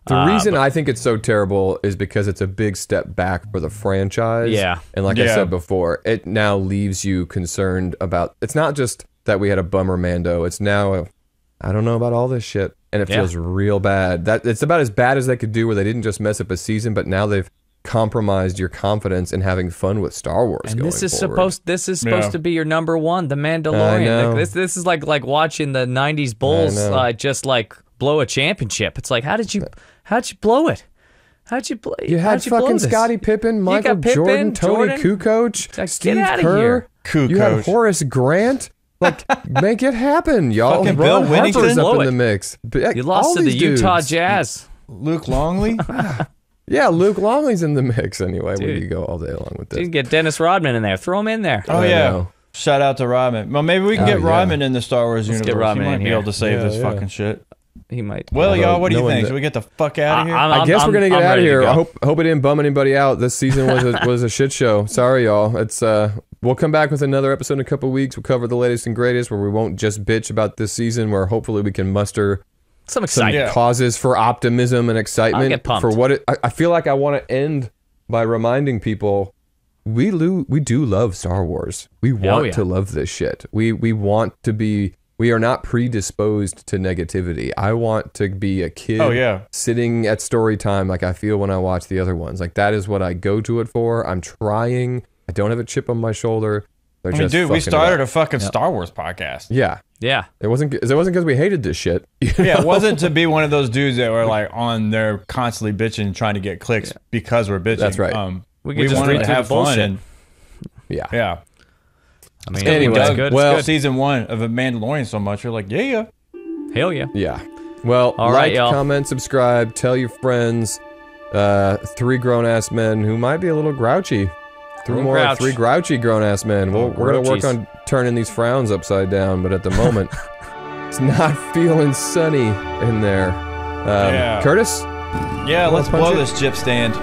The Uh, reason I think it's so terrible is because it's a big step back for the franchise. Yeah. And like I said before, it now leaves you concerned about it's not just that we had a bummer Mando, it's now a, I don't know about all this shit. And it Yeah. feels real bad. That it's about as bad as they could do where they didn't just mess up a season, but now they've compromised your confidence in having fun with Star Wars And going this is forward. supposed this is supposed Yeah. to be your number one, The I Mandalorian. know. Like, this this is like like watching the '90s Bulls uh, just like blow a championship. It's like how did you how'd you blow it? How'd you blow? You had you fucking? Scottie Pippen, Michael Pippen, Jordan, Tony Jordan. Kukoc, Like, get Steve outta Kerr. here. You had Horace Grant. Like, <laughs> make it happen, y'all. Fucking Ron Bill Harper's up in the mix. But, You lost all to the these Utah. Jazz. Luke Longley. <laughs> Yeah, Luke Longley's in the mix anyway. We Dude. could go all day long with this, You can get Dennis Rodman in there. Throw him in there. Oh I yeah. know. Shout out to Rodman. Well, maybe we can Oh, get yeah. Rodman in the Star Wars Let's universe. get Rodman he might in be here. able to save Yeah, this yeah. fucking shit. He might. Well, y'all, what do you think? that- Should we get the fuck out of here? I'm- I guess I'm- we're gonna get I'm out of here. go. I hope hope it didn't bum anybody out. This season was a, <laughs> was a shit show. Sorry, y'all. It's uh, we'll come back with another episode in a couple weeks. We'll cover the latest and greatest, where we won't just bitch about this season. Where hopefully we can muster some some excitement. Yeah. causes for optimism and excitement I'll get pumped. for what it. I, I feel like I want to end by reminding people we lo- we do love Star Wars. We want yeah. to love this shit. We we want to be. We are not predisposed to negativity. I want to be a kid. Oh, yeah. sitting at story time like I feel when I watch the other ones. Like that is what I go to it for. I'm trying. I don't have a chip on my shoulder. They're I mean, dude, we started a fucking Star Wars podcast. yeah. Yeah. It wasn't. It wasn't because we hated this shit. <laughs> you Yeah, it wasn't to be one of those dudes that were like on there constantly bitching, and trying to get clicks because we're bitching. That's right. Um, We we, just wanted to have the fun, bullshit. and Yeah. yeah. I mean, Anyway, it's good. well- it's good. Season one of a Mandalorian so much, you're like, yeah, Hell yeah. Yeah. Well, All like, right, y'all. comment, subscribe, tell your friends. Uh, three grown ass men who might be a little grouchy. Three more grouch. three grouchy grown ass men. We'll, we're gonna work on turning these frowns upside down, but at the moment, <laughs> it's not feeling sunny in there. Um, Yeah. Curtis, yeah. Let's blow it? this chip stand.